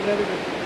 Obrigado.